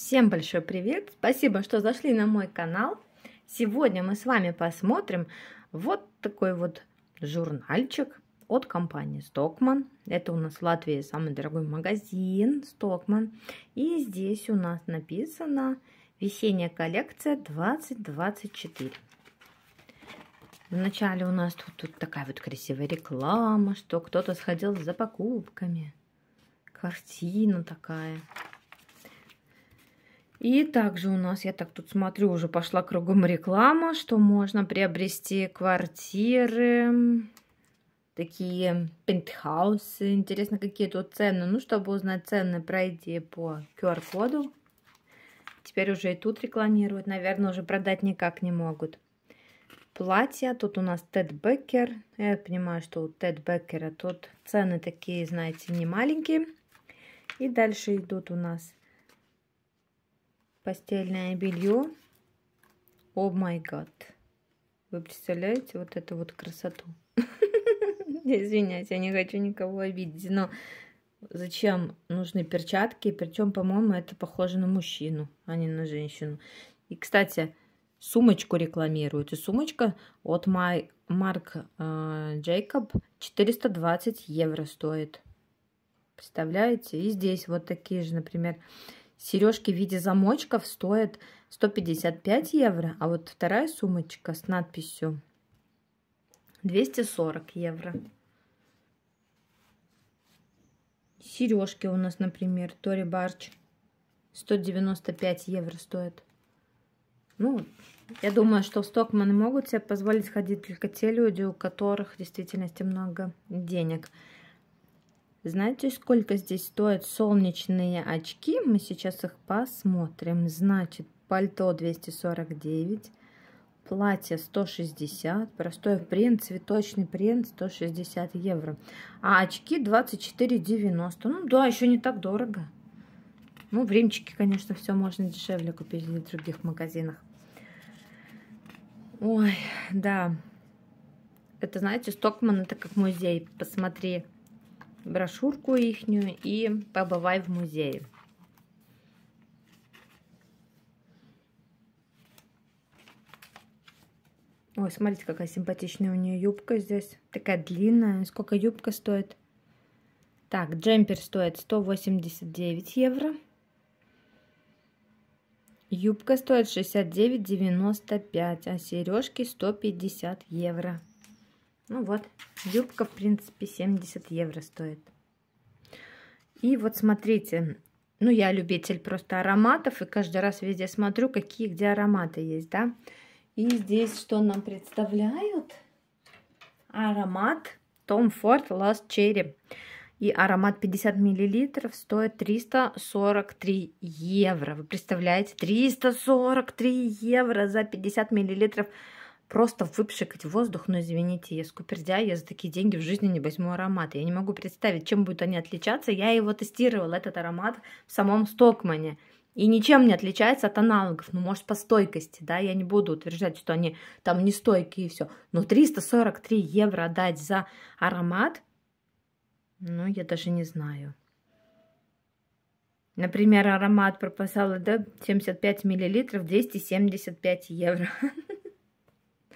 Всем большой привет! Спасибо, что зашли на мой канал. Сегодня мы с вами посмотрим вот такой вот журнальчик от компании Stockman. Это у нас в Латвии самый дорогой магазин Stockman. И здесь у нас написано весенняя коллекция 2024. Вначале у нас тут, тут такая вот красивая реклама, что кто-то сходил за покупками. Картина такая. И также у нас, я так тут смотрю, уже пошла кругом реклама, что можно приобрести квартиры, такие пентхаусы. Интересно, какие тут цены. Ну, чтобы узнать цены, пройди по QR-коду. Теперь уже и тут рекламируют. Наверное, уже продать никак не могут. Платья. Тут у нас Тед Беккер. Я понимаю, что у Тед Беккера тут цены такие, знаете, не маленькие. И дальше идут у нас постельное белье. О май гад. Вы представляете вот эту вот красоту? Извиняюсь, я не хочу никого обидеть, но зачем нужны перчатки? Причем, по-моему, это похоже на мужчину, а не на женщину. И, кстати, сумочку рекламируют. И сумочка от Май, Марк э, Джейкоб 420 евро стоит. Представляете? И здесь вот такие же, например, Сережки в виде замочков стоят 155 евро, а вот вторая сумочка с надписью 240 евро. Сережки у нас, например, Тори Барч 195 евро стоят. Ну, я думаю, что в Стокманы могут себе позволить ходить только те люди, у которых в действительности много денег. Знаете, сколько здесь стоят солнечные очки? Мы сейчас их посмотрим. Значит, пальто 249, платье 160, простой принт, цветочный принт 160 евро. А очки 24,90. Ну да, еще не так дорого. Ну, в Римчике, конечно, все можно дешевле купить в других магазинах. Ой, да. Это, знаете, Стокман это как музей. Посмотри брошюрку ихнюю и побывай в музее. Ой, смотрите, какая симпатичная у нее юбка здесь. Такая длинная. Сколько юбка стоит? Так, джемпер стоит 189 евро. Юбка стоит 69,95, а сережки 150 евро. Ну вот, юбка, в принципе, 70 евро стоит. И вот смотрите, ну я любитель просто ароматов, и каждый раз везде смотрю, какие где ароматы есть, да. И здесь что нам представляют? Аромат Tom Ford Last Cherry. И аромат 50 миллилитров стоит 343 евро. Вы представляете? 343 евро за 50 миллилитров просто выпшикать воздух, но извините, я скупердя, я за такие деньги в жизни не возьму ароматы. Я не могу представить, чем будут они отличаться. Я его тестировала, этот аромат, в самом Стокмане. И ничем не отличается от аналогов. Ну, может, по стойкости, да, я не буду утверждать, что они там не стойкие и все. Но 343 евро отдать за аромат, ну, я даже не знаю. Например, аромат пропасала, да, 75 миллилитров, 275 евро.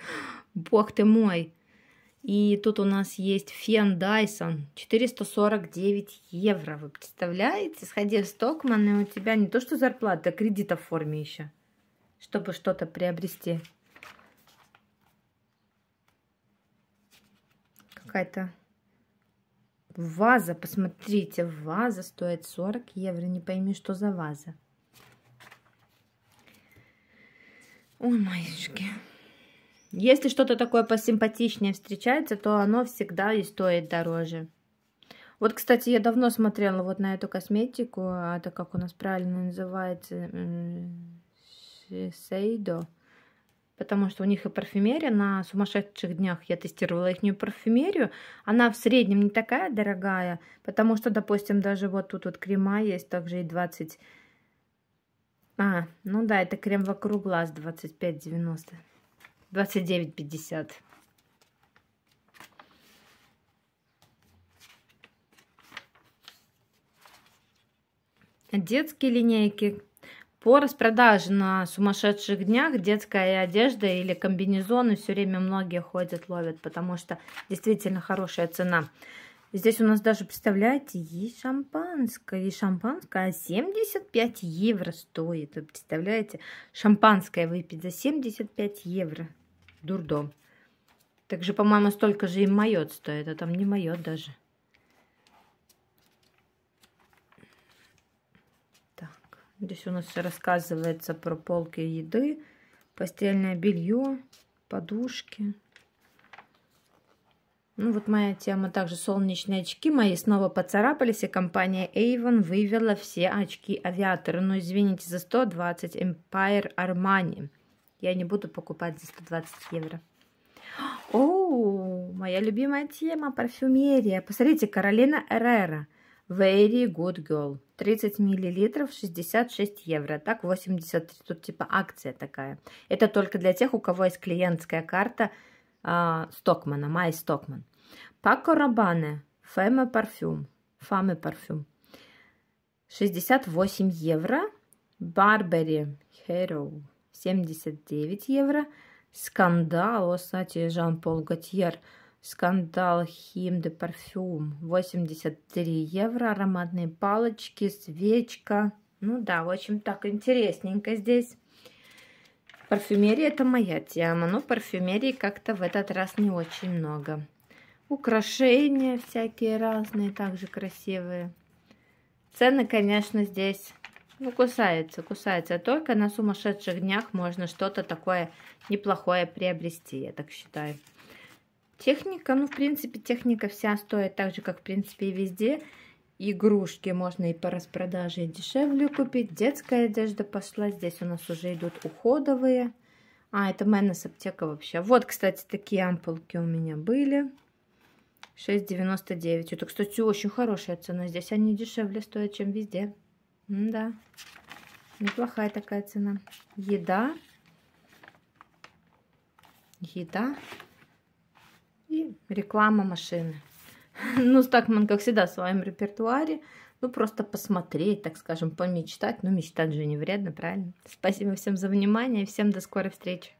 Бог ты мой. И тут у нас есть фен Dyson 449 евро. Вы представляете? Сходи в Стокман, и у тебя не то что зарплата, а кредит в форме еще, чтобы что-то приобрести. Какая-то ваза, посмотрите, ваза стоит 40 евро. Не пойми, что за ваза. Ой, моишки. Если что-то такое посимпатичнее встречается, то оно всегда и стоит дороже. Вот, кстати, я давно смотрела вот на эту косметику, а это как у нас правильно называется, Сейдо. Потому что у них и парфюмерия на сумасшедших днях. Я тестировала их парфюмерию. Она в среднем не такая дорогая, потому что, допустим, даже вот тут вот крема есть, также и 20... А, ну да, это крем вокруг глаз 25,90. 29,50. Детские линейки По распродаже на сумасшедших днях детская одежда или комбинезоны все время многие ходят, ловят, потому что действительно хорошая цена. Здесь у нас даже, представляете, есть шампанское. И шампанское 75 евро стоит. Вы представляете? Шампанское выпить за 75 евро. Дурдом. Также, по-моему, столько же и майот стоит, а там не майот даже. Здесь у нас рассказывается про полки еды, постельное белье, подушки. Ну вот моя тема также солнечные очки мои снова поцарапались, и компания Avon вывела все очки авиаторы. Ну извините, за 120 Empire Armani. Я не буду покупать за 120 евро. О, моя любимая тема парфюмерия. Посмотрите, Каролина Эррера. Very Good Girl. 30 миллилитров, 66 евро. Так, 83. Тут типа акция такая. Это только для тех, у кого есть клиентская карта э, Стокмана, Май Стокман. Пако Рабане, Феме Парфюм. Фаме Парфюм. 68 евро. Барбери Hero 79 евро. Скандал, кстати, Жан-Пол Готьер – Скандал Хим де Парфюм 83 евро. Ароматные палочки, свечка. Ну да, в общем так интересненько здесь. Парфюмерия это моя тема, но парфюмерии как-то в этот раз не очень много. Украшения всякие разные, также красивые. Цены, конечно, здесь, ну, кусаются, кусаются. Только на сумасшедших днях можно что-то такое неплохое приобрести, я так считаю. Техника, ну, в принципе, техника вся стоит так же, как, в принципе, и везде. Игрушки можно и по распродаже дешевле купить. Детская одежда пошла. Здесь у нас уже идут уходовые. А, это Мэннес аптека вообще. Вот, кстати, такие ампулки у меня были. 6,99. Это, кстати, очень хорошая цена. Здесь они дешевле стоят, чем везде. Да. Неплохая такая цена. Еда. Еда и реклама машины. Ну, Стакман, как всегда, в своем репертуаре. Ну, просто посмотреть, так скажем, помечтать. Ну, мечтать же не вредно, правильно? Спасибо всем за внимание. Всем до скорой встречи.